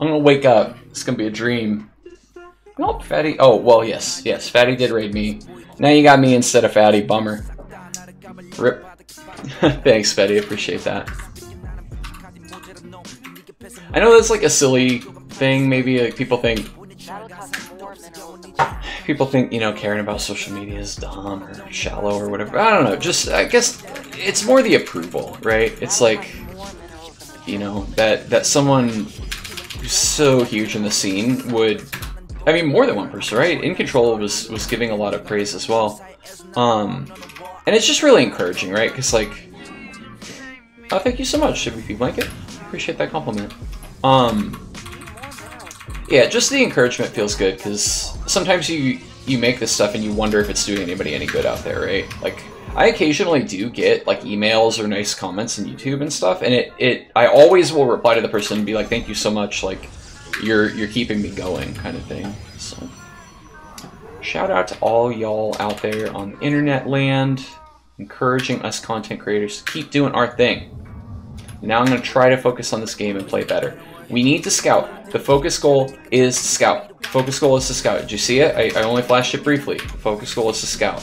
I'm gonna wake up. It's gonna be a dream. Nope, Fatty. Oh, well, yes, yes. Fatty did raid me. Now you got me instead of Fatty. Bummer. Rip. Thanks, Fatty. Appreciate that. I know that's like a silly thing. Maybe like people think people think you know caring about social media is dumb or shallow or whatever. I don't know. Just I guess it's more the approval, right? It's like you know that that someone who's so huge in the scene would. I mean, more than one person, right? InControl was was giving a lot of praise as well, um, and it's just really encouraging, right? Because like, oh, thank you so much, WP Blanket. Appreciate that compliment. Um, yeah, just the encouragement feels good because sometimes you you make this stuff and you wonder if it's doing anybody any good out there, right? Like I occasionally do get like emails or nice comments in YouTube and stuff, and it it I always will reply to the person and be like, "Thank you so much, like you're you're keeping me going," kind of thing. So shout out to all y'all out there on internet land, encouraging us content creators to keep doing our thing. Now I'm to try to focus on this game and play better. We need to scout. The focus goal is to scout. Focus goal is to scout. Did you see it? I, I only flashed it briefly. Focus goal is to scout.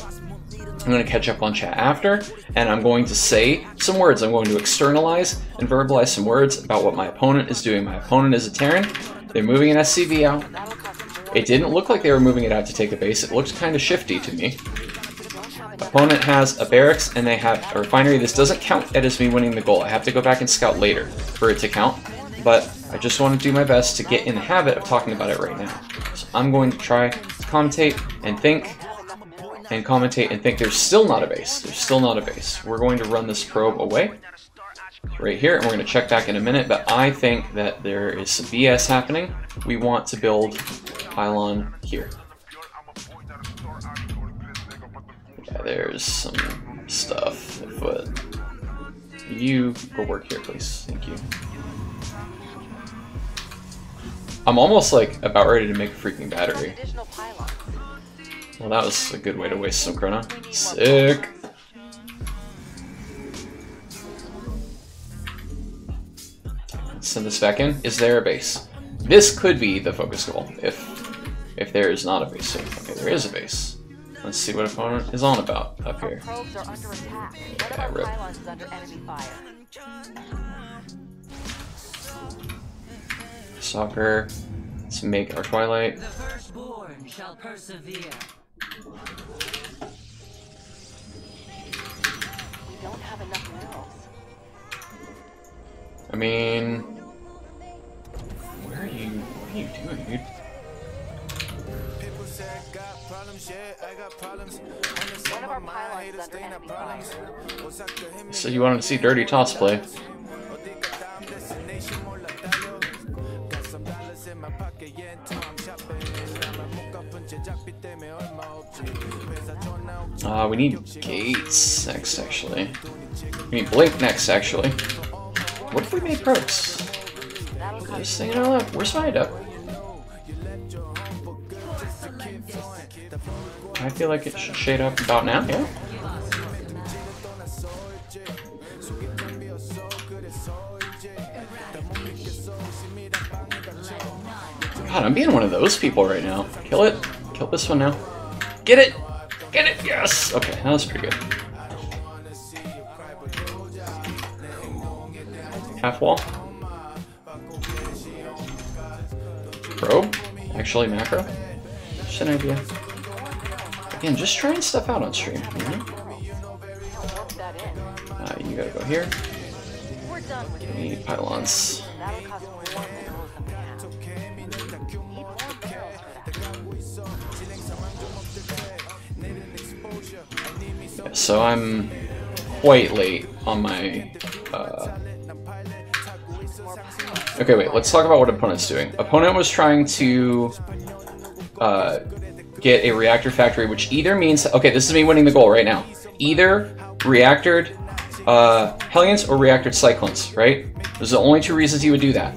I'm going to catch up on chat after, and I'm going to say some words. I'm going to externalize and verbalize some words about what my opponent is doing. My opponent is a Terran. They're moving an SCV out. It didn't look like they were moving it out to take a base. It looked kind of shifty to me. Opponent has a barracks and they have a refinery. This doesn't count as me winning the goal. I have to go back and scout later for it to count. But I just want to do my best to get in the habit of talking about it right now. So I'm going to try to commentate and think and commentate and think there's still not a base. There's still not a base. We're going to run this probe away right here and we're going to check back in a minute but I think that there is some BS happening. We want to build pylon here. Yeah, there's some stuff but you go work here please. Thank you. I'm almost like about ready to make a freaking battery. Well, that was a good way to waste some chrono. Sick. Send this back in. Is there a base? This could be the focus goal if if there is not a base. So, okay, there is a base. Let's see what opponent is on about up here. Yeah, rip. Soccer. Let's make our Twilight. The firstborn shall persevere. don't have enough minerals. I mean, where are you? What are you doing, dude? One of our pylons is under enemy fire. So you wanted to see Dirty Toss play? Uh, we need gates next, actually. We need blink next, actually. What if we made probes? Just saying out loud. Where's my up? I feel like it should shade up about now, yeah? God, I'm being one of those people right now. Kill it. Kill this one now. Get it! Get it! Yes! Okay, that was pretty good. Half wall. Probe? Actually macro? Just an idea. Again, just trying stuff out on stream, you know? Work that in. Uh, you gotta go here. We're done We need pylons. So I'm quite late on my. Uh... Okay, wait. Let's talk about what opponent's doing. Opponent was trying to uh, get a reactor factory, which either means okay. This is me winning the goal right now. Either reactored uh, Hellions or reactored Cyclones. Right? Those are the only two reasons you would do that.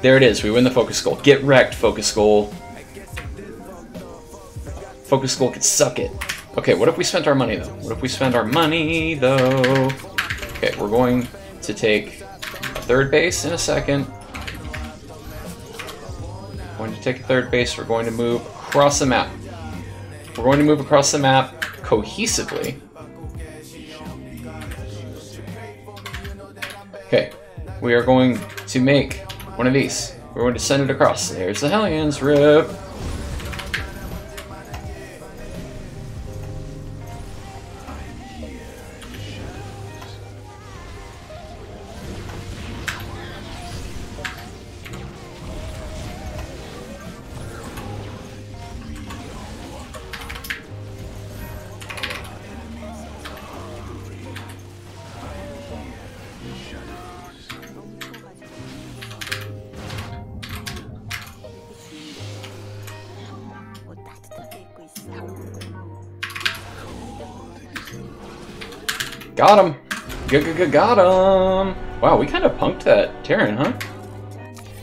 There it is. We win the focus goal. Get wrecked, focus goal. Focus goal could suck it. Okay, what if we spent our money though? What if we spend our money though? Okay, we're going to take a third base in a second. We're Going to take a third base. We're going to move across the map. We're going to move across the map cohesively. Okay, we are going to make one of these. We're going to send it across. There's the Hellions. Rip. Got him! G -g -g got him! Wow, we kind of punked that Terran, huh?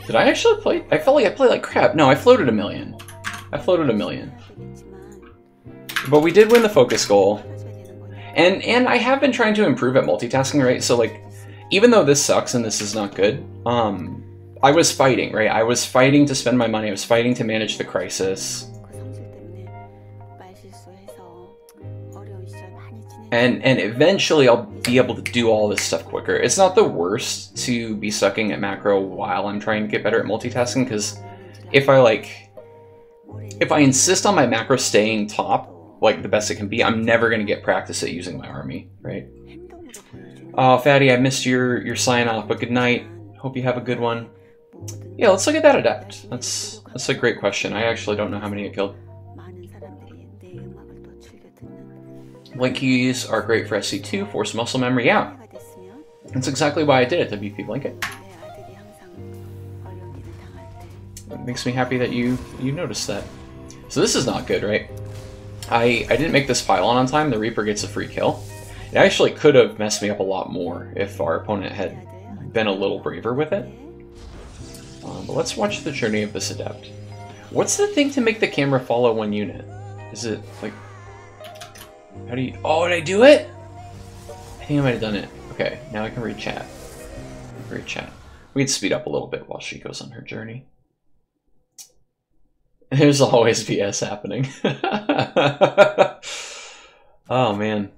Did I actually play? I felt like I played like crap. No, I floated a million. I floated a million. But we did win the focus goal. And and I have been trying to improve at multitasking, right? So like, even though this sucks and this is not good, um, I was fighting, right? I was fighting to spend my money. I was fighting to manage the crisis and and eventually I'll be able to do all this stuff quicker. It's not the worst to be sucking at macro while I'm trying to get better at multitasking, because if I like, if I insist on my macro staying top, like the best it can be, I'm never gonna get practice at using my army, right? Oh, Fatty, I missed your your sign off, but good night. Hope you have a good one. Yeah, let's look at that adapt. That's that's a great question. I actually don't know how many it killed. Leg keys are great for SC2, force muscle memory, yeah. That's exactly why I did it, WP Blanket. It makes me happy that you, you noticed that. So this is not good, right? I, I didn't make this pylon on time, the Reaper gets a free kill. It actually could have messed me up a lot more if our opponent had been a little braver with it. Um, but let's watch the journey of this Adept. What's the thing to make the camera follow one unit? Is it, like, how do you? Oh, did I do it? I think I might have done it. Okay, now I can read chat. Read chat. We can speed up a little bit while she goes on her journey. There's always BS happening. oh man.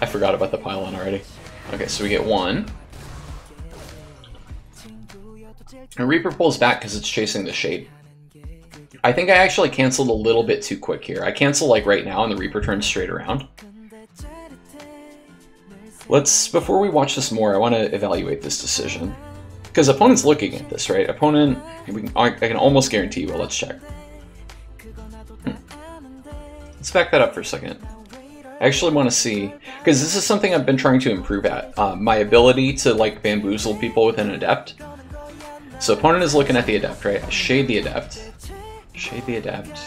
I forgot about the pylon already. Okay, so we get one. And Reaper pulls back because it's chasing the shade. I think I actually canceled a little bit too quick here. I cancel like right now and the Reaper turns straight around. Let's, before we watch this more, I want to evaluate this decision. Because opponent's looking at this, right? Opponent, can, I I can almost guarantee you, well, let's check. Hmm. Let's back that up for a second. I actually want to see, because this is something I've been trying to improve at, uh, my ability to like bamboozle people with an adept. So opponent is looking at the adept, right? Shade the adept. Shade the adept.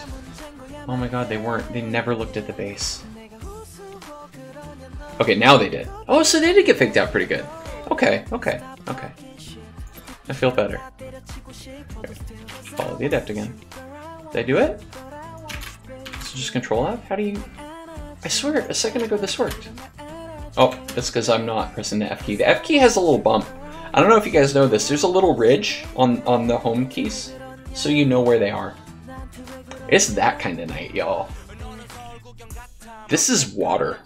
Oh my god, they weren't, they never looked at the base. Okay, now they did. Oh, so they did get faked out pretty good. Okay, okay, okay. I feel better. Okay. Follow the adept again. Did I do it? So just control F? How do you... I swear, a second ago this worked. Oh, that's because I'm not pressing the F key. The F key has a little bump. I don't know if you guys know this. There's a little ridge on, on the home keys, so you know where they are. It's that kind of night, y'all. This is water.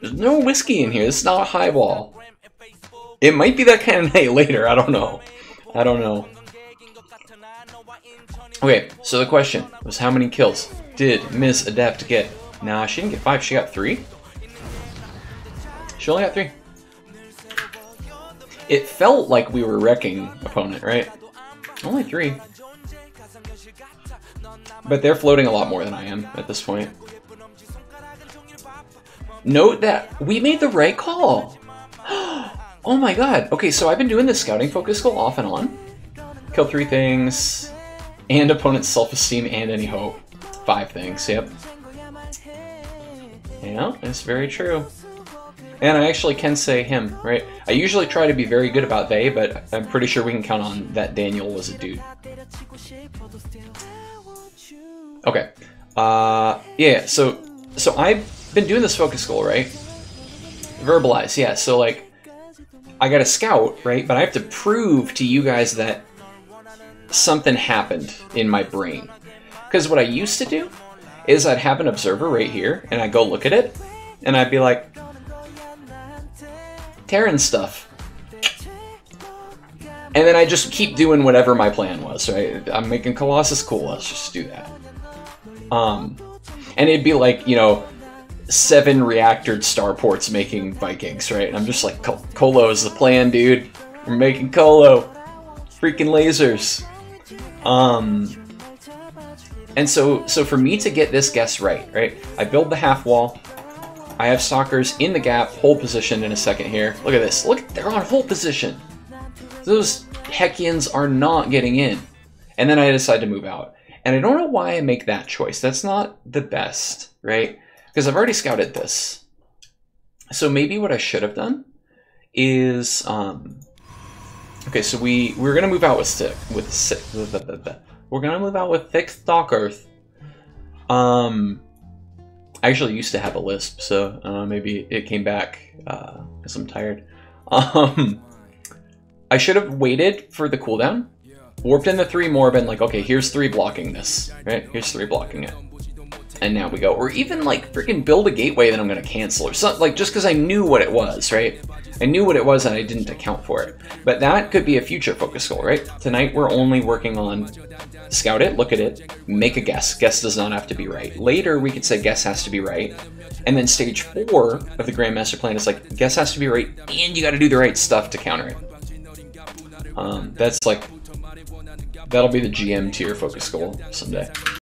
There's no whiskey in here. This is not a highball. It might be that kind of night later. I don't know. I don't know. Okay, so the question was how many kills did Miss Adept get? Nah, she didn't get five. She got three. She only got three. It felt like we were wrecking opponent, right? Only three. But they're floating a lot more than I am at this point. Note that we made the right call. Oh my god. Okay, so I've been doing this scouting focus goal off and on. Kill three things, and opponent's self-esteem and any hope. Five things, yep. Yeah, it's very true. And I actually can say him, right? I usually try to be very good about they, but I'm pretty sure we can count on that Daniel was a dude. Okay. Uh, yeah, so so I've been doing this focus goal, right? Verbalize, yeah. So like I got a scout, right? But I have to prove to you guys that something happened in my brain. Because what I used to do is I'd have an observer right here, and I'd go look at it, and I'd be like, Terran stuff. And then I just keep doing whatever my plan was, right? I'm making Colossus cool, let's just do that. Um, and it'd be like, you know, seven reactored starports making Vikings, right? And I'm just like, "Col- Colo is the plan, dude. We're making Colo. Freaking lasers. Um, and so, so for me to get this guess right, right? I build the half wall. I have stalkers in the gap, hold position in a second here. Look at this. Look, they're on hold position. Those Hellions are not getting in. And then I decide to move out. And I don't know why I make that choice. That's not the best, right? Because I've already scouted this. So maybe what I should have done is um okay, so we we're gonna move out with sick with sick we're gonna move out with thick stalkers. Um I actually used to have a lisp, so uh, maybe it came back because I'm tired. Um, I should have waited for the cooldown, warped in the three more, been like, okay, here's three blocking this, right? Here's three blocking it. And now we go. Or even like freaking build a gateway that I'm gonna cancel or something, like just because I knew what it was, right? I knew what it was and I didn't account for it. But that could be a future focus goal, right? Tonight we're only working on scout it, look at it, make a guess. Guess does not have to be right. Later we could say guess has to be right. And then stage four of the Grand Master Plan is like guess has to be right and you gotta do the right stuff to counter it. Um, that's like that'll be the GM tier focus goal someday.